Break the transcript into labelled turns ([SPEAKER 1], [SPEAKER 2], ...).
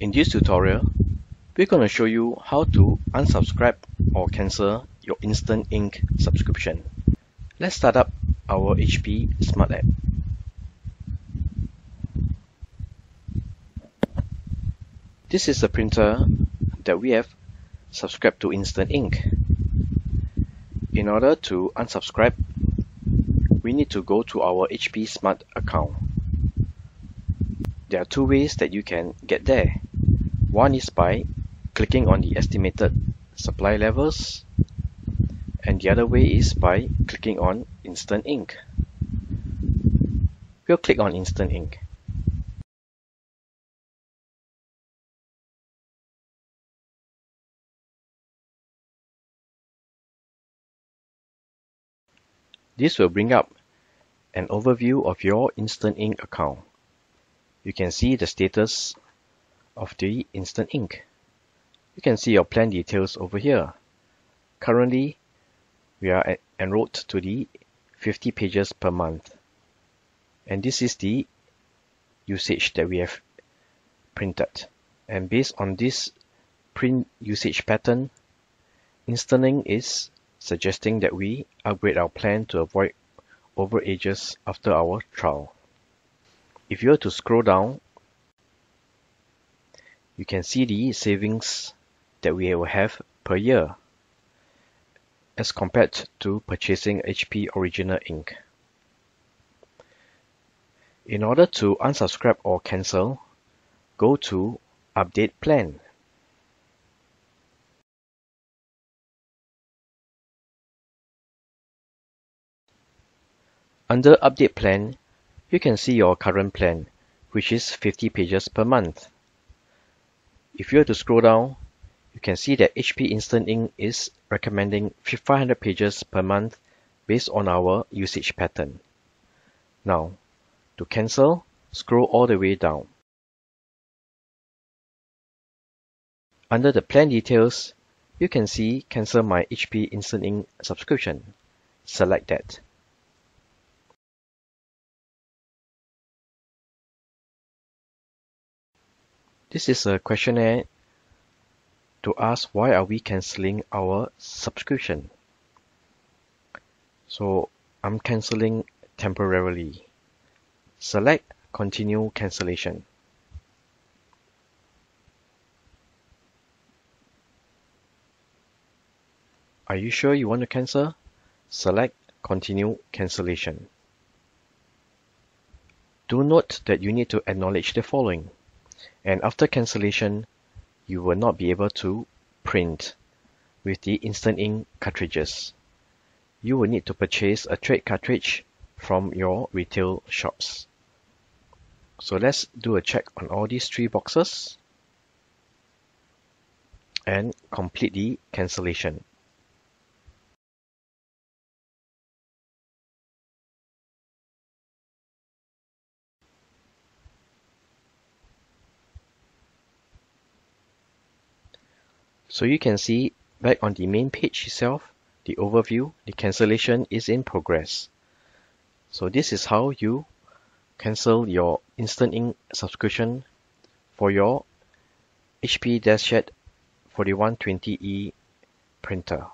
[SPEAKER 1] In this tutorial, we're going to show you how to unsubscribe or cancel your Instant Ink subscription. Let's start up our HP Smart App. This is the printer that we have subscribed to Instant Ink. In order to unsubscribe, we need to go to our HP Smart account. There are two ways that you can get there. One is by clicking on the estimated supply levels and the other way is by clicking on Instant Ink. We'll click on Instant Ink. This will bring up an overview of your Instant Ink account. You can see the status of the Instant Ink. You can see your plan details over here. Currently, we are enrolled to the 50 pages per month. And this is the usage that we have printed. And based on this print usage pattern, Instant Ink is suggesting that we upgrade our plan to avoid overages after our trial. If you were to scroll down, you can see the savings that we will have per year as compared to purchasing HP Original Ink. In order to unsubscribe or cancel, go to Update Plan. Under Update Plan, you can see your current plan, which is 50 pages per month. If you were to scroll down, you can see that HP Instant Ink is recommending 500 pages per month based on our usage pattern. Now, to cancel, scroll all the way down. Under the plan details, you can see cancel my HP Instant Ink subscription. Select that. This is a questionnaire to ask why are we cancelling our subscription. So I'm cancelling temporarily. Select continue cancellation. Are you sure you want to cancel? Select continue cancellation. Do note that you need to acknowledge the following and after cancellation you will not be able to print with the Instant Ink cartridges. You will need to purchase a trade cartridge from your retail shops. So let's do a check on all these three boxes and complete the cancellation. So you can see back on the main page itself, the overview, the cancellation is in progress. So this is how you cancel your Instant Ink subscription for your HP DeskJet 4120E printer.